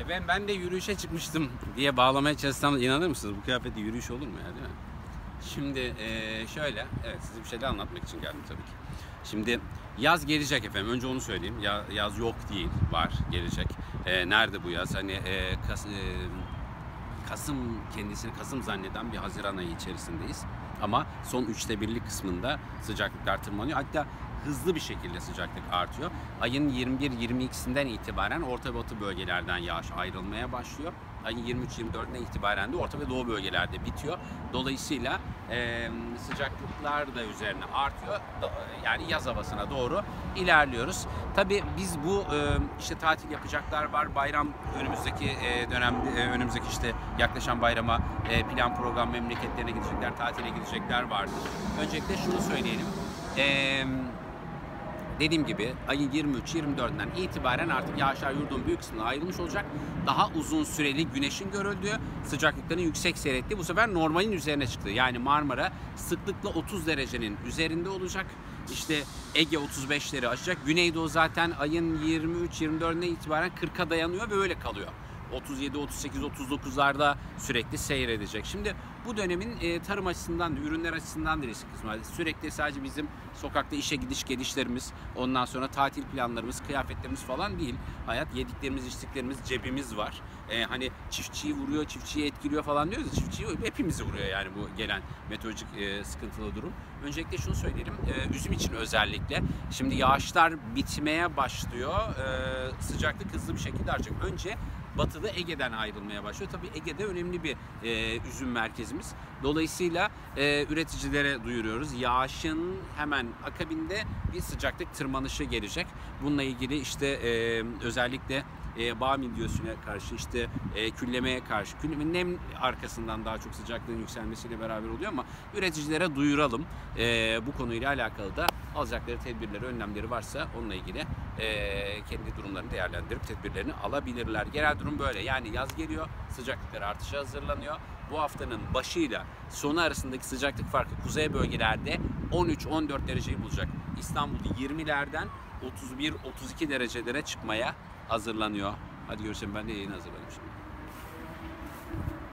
Efendim ben de yürüyüşe çıkmıştım diye bağlamaya çalışsam inanır mısınız? Bu kıyafette yürüyüş olur mu ya değil mi? Şimdi eee, şöyle, evet size bir şeyler anlatmak için geldim tabii ki. Şimdi yaz gelecek efendim. Önce onu söyleyeyim. Ya, yaz yok değil, var, gelecek. Eee, nerede bu yaz? Hani eee, Kas- eee, Kasım kendisini Kasım zanneden bir Haziran ayı içerisindeyiz. Ama son üçte birlik kısmında sıcaklıklar tırmanıyor. Hatta hızlı bir şekilde sıcaklık artıyor. Ayın 21-22'sinden itibaren Orta Batı bölgelerden yağış ayrılmaya başlıyor. Ayın 23-24'üne itibaren de Orta ve Doğu bölgelerde bitiyor. Dolayısıyla e, sıcaklıklar da üzerine artıyor. Yani yaz havasına doğru ilerliyoruz. Tabii biz bu e, işte tatil yapacaklar var. Bayram önümüzdeki e, dönemde e, önümüzdeki işte yaklaşan bayrama e, plan program memleketlerine gidecekler, tatile gidecekler vardır. Öncelikle şunu söyleyelim. Eee Dediğim gibi ayın 23-24'ünden itibaren artık yağışlar yurdun büyük kısmına ayrılmış olacak. Daha uzun süreli güneşin görüldüğü, sıcaklıkların yüksek seyrettiği bu sefer normalin üzerine çıktı. Yani Marmara sıklıkla 30 derecenin üzerinde olacak. İşte Ege 35'leri aşacak. Güneydoğu zaten ayın 23-24'üne itibaren 40'a dayanıyor ve öyle kalıyor. 37, 38, 39'larda sürekli seyredecek. Şimdi bu dönemin e, tarım açısından da, ürünler açısından da risk kısmı. Sürekli sadece bizim sokakta işe gidiş gelişlerimiz, ondan sonra tatil planlarımız, kıyafetlerimiz falan değil. Hayat yediklerimiz, içtiklerimiz, cebimiz var. E, hani çiftçiyi vuruyor, çiftçiyi etkiliyor falan diyoruz çiftçiyi hepimizi vuruyor yani bu gelen meteorolojik e, sıkıntılı durum. Öncelikle şunu söyleyelim, e, üzüm için özellikle. Şimdi yağışlar bitmeye başlıyor, e, sıcaklık hızlı bir şekilde artacak. Önce batıda Ege'den ayrılmaya başlıyor. Tabii Ege'de önemli bir e, üzüm merkezimiz. Dolayısıyla e, üreticilere duyuruyoruz. Yağışın hemen akabinde bir sıcaklık tırmanışı gelecek. Bununla ilgili işte e, özellikle e, bağ milyosuna karşı işte e, küllemeye karşı külleme nem arkasından daha çok sıcaklığın yükselmesiyle beraber oluyor ama üreticilere duyuralım. E, bu konuyla alakalı da alacakları tedbirleri, önlemleri varsa onunla ilgili e, kendi durumlarını değerlendirip tedbirlerini alabilirler. Genel durum böyle. Yani yaz geliyor, sıcaklıklar artışa hazırlanıyor. Bu haftanın başıyla sonu arasındaki sıcaklık farkı kuzey bölgelerde 13-14 dereceyi bulacak. İstanbul'da 20'lerden 31-32 derecelere çıkmaya hazırlanıyor. Hadi görüşelim ben de yayını hazırladım şimdi.